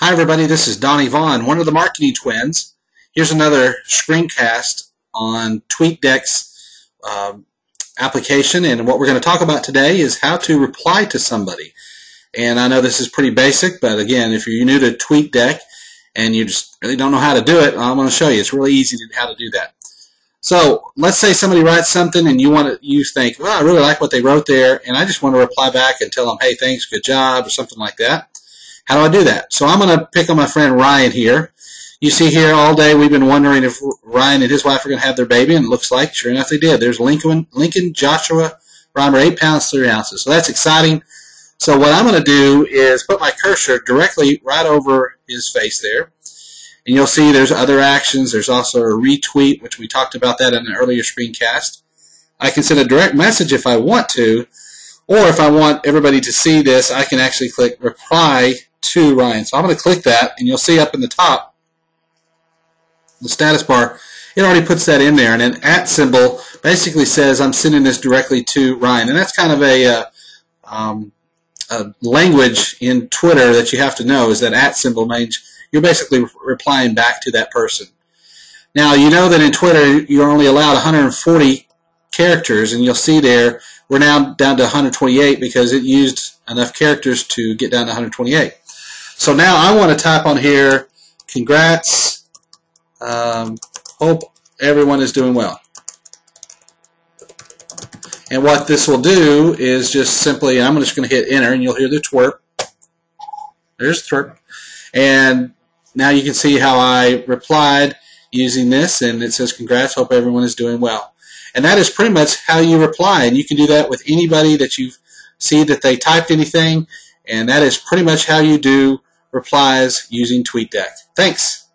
Hi everybody, this is Donnie Vaughn, one of the marketing twins. Here's another screencast on TweetDeck's um, application and what we're going to talk about today is how to reply to somebody. And I know this is pretty basic, but again, if you're new to TweetDeck and you just really don't know how to do it, I'm going to show you. It's really easy to how to do that. So let's say somebody writes something and you want to, you think, well, I really like what they wrote there, and I just want to reply back and tell them, hey, thanks, good job, or something like that. How do I do that? So I'm going to pick on my friend Ryan here. You see here all day we've been wondering if Ryan and his wife are going to have their baby, and it looks like, sure enough, they did. There's Lincoln, Lincoln Joshua Reimer, 8 pounds, 3 ounces. So that's exciting. So what I'm going to do is put my cursor directly right over his face there. And you'll see there's other actions. There's also a retweet, which we talked about that in an earlier screencast. I can send a direct message if I want to, or if I want everybody to see this, I can actually click reply to Ryan. So I'm going to click that, and you'll see up in the top, the status bar, it already puts that in there. And an at symbol basically says I'm sending this directly to Ryan. And that's kind of a, uh, um, a language in Twitter that you have to know is that at symbol means you're basically replying back to that person. Now, you know that in Twitter you're only allowed 140 characters, and you'll see there we're now down to 128 because it used enough characters to get down to 128. So now I want to type on here, congrats, um, hope everyone is doing well. And what this will do is just simply, I'm just going to hit enter and you'll hear the twerp. There's the twerp. And now you can see how I replied using this and it says congrats, hope everyone is doing well. And that is pretty much how you reply. And you can do that with anybody that you see that they typed anything. And that is pretty much how you do replies using TweetDeck. Thanks.